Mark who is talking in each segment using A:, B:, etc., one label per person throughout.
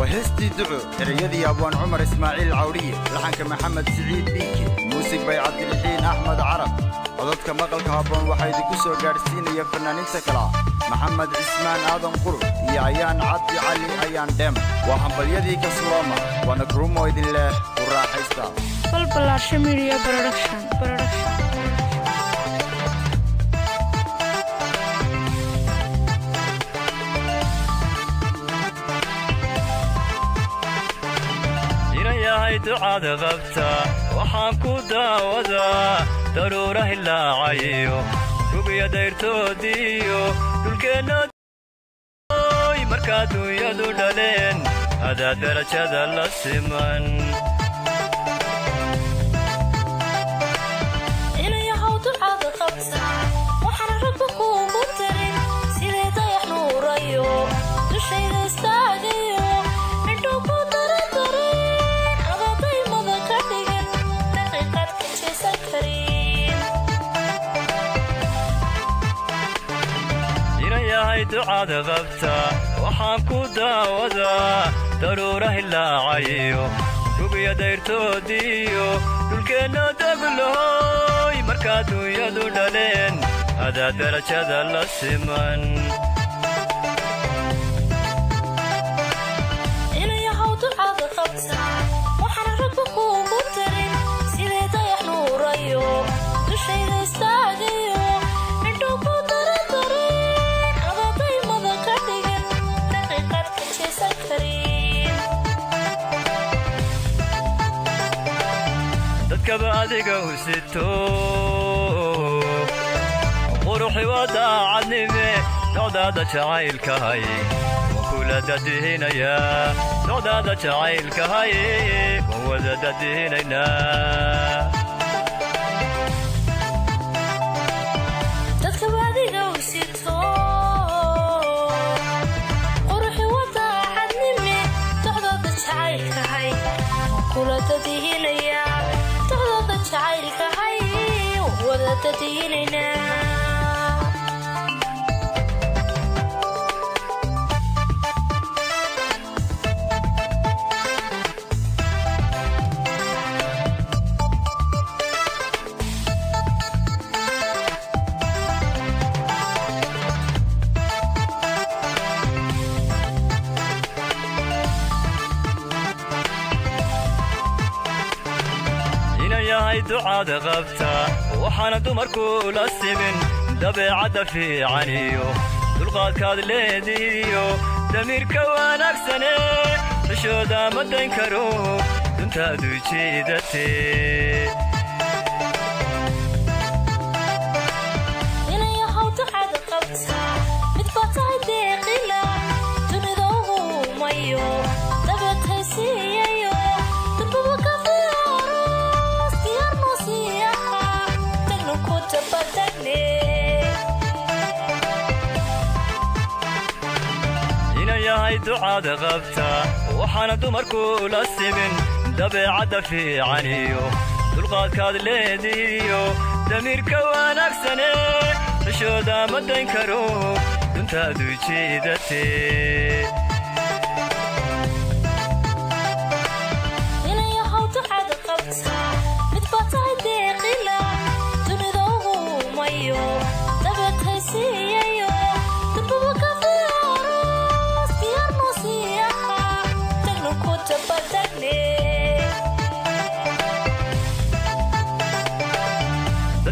A: waa heestii duco ereyadii abwaan cumar ismaaciil cawdhiye laxanka maxamed siciid biike muusig bay cabdirixiin axmed carab cododka maqalka habboon waxaa idinku soo gaadhsiinaya fannaaniinta kala maxamed cismaan aadan qurub iyo ayaan cabdi cali ayaan dheem waa hambalyadii kaslooma waana grumo idin leh u raaxaysta
B: balbalaarsha media production
C: inayahay ducaad qabta waxaan ku daawadaa daruura hilaacayo rugiya dayrtoodiiyo dhulkeenna markaa duunyadu dhaleen adaa darajada la siman ducaad qabta waxaan ku daawadaa daruura hilaacayo rugiya dayrtoodiiyo dhulkeenna dagloy markaa duunyadu dhaleen adaa darajada la siman dadkaba adiga u sito quruxi waa daacadnime socdaada jacaylkahay waan kula dadihinayaa socdaada jacaylkahay waan wada dadihinaynaa
D: مش عارفة حي إيه، ولا تديرنا
C: inayahay ducaad qabta waxaana dumarku la simin dabeecadda fiican iyo dulqaadkaad leedihiyo damiirka wanaagsane dushooda ma dayn karo duntaadu jiidatee inayahay ducaad qabta waxaana dumarku la simin dabeecadda fiican iyo dulqaadkaad leedihiyo damiirka wanaagsane dushooda ma dayn karo duntaadu jiidatee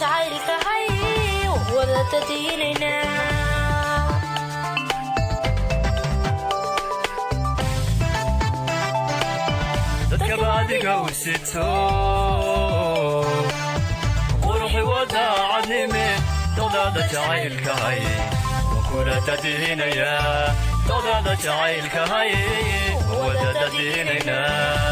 D: تعالك حي وبدأت لنا تذكر
C: بعدك وسته وروحي وداعني من تغدى تعالك حي. وكرة دينيا تغدى تعالك حي. وبدأت لنا